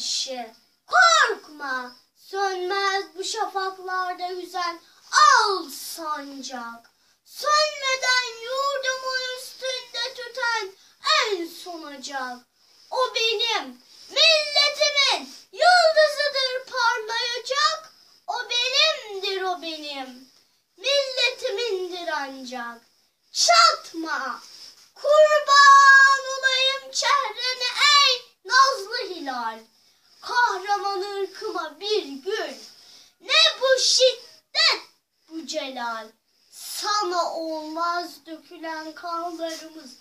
karşı. Korkma, sönmez bu şafaklarda yüzen al sancak. Sönmeden yurdumun üstünde tüten en sonacak. O benim, milletimin yıldızıdır parlayacak. O benimdir o benim, milletimindir ancak. Çatma, kurban Kahraman ırkıma bir gün, ne bu şiddet? Bu celal. Sana olmaz dökülen kanlarımız